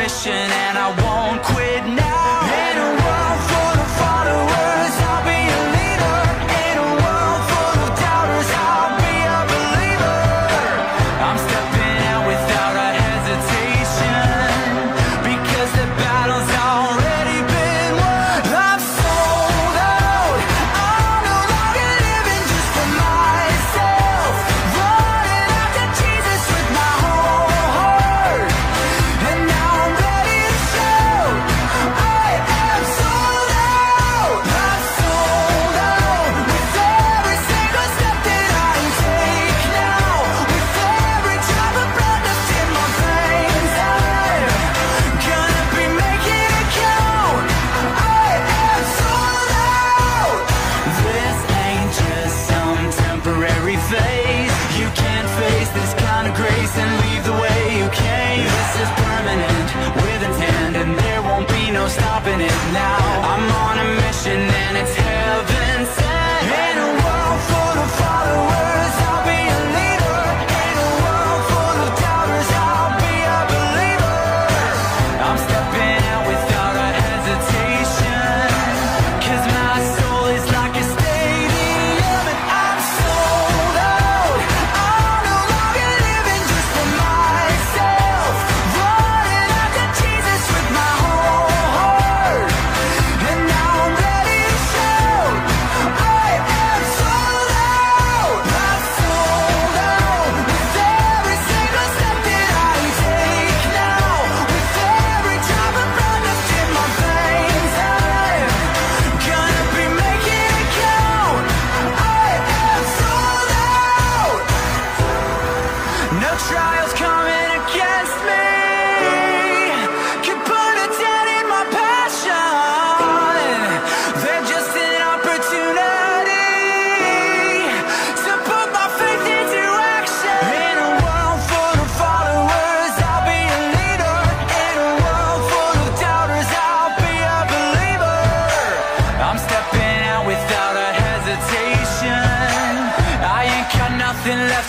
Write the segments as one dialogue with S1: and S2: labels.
S1: mission and I won't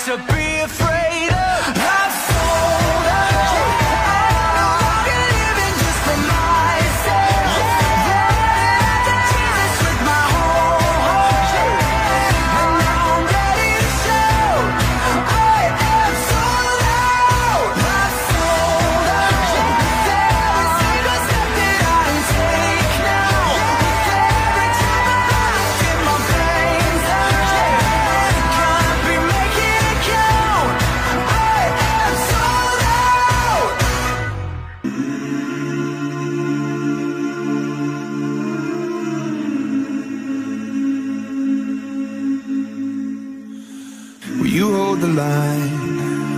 S1: to be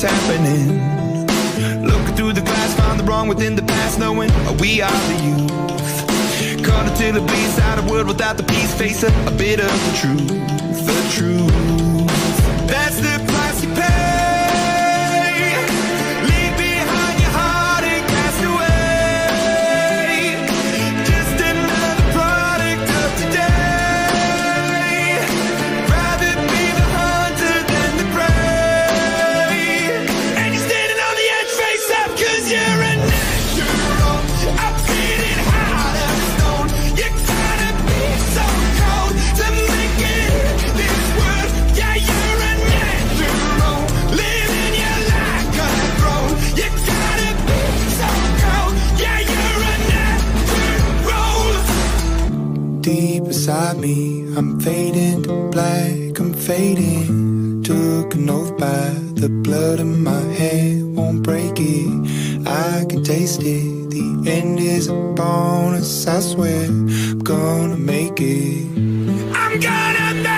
S2: what's happening. Looking through the glass, find the wrong within the past, knowing we are the youth. Caught until it bleeds out of world without the peace, face a, a bit of the truth, the truth. Fading. Took an oath by the blood in my head, won't break it. I can taste it. The end is a bonus, I swear. I'm gonna make it. I'm gonna make.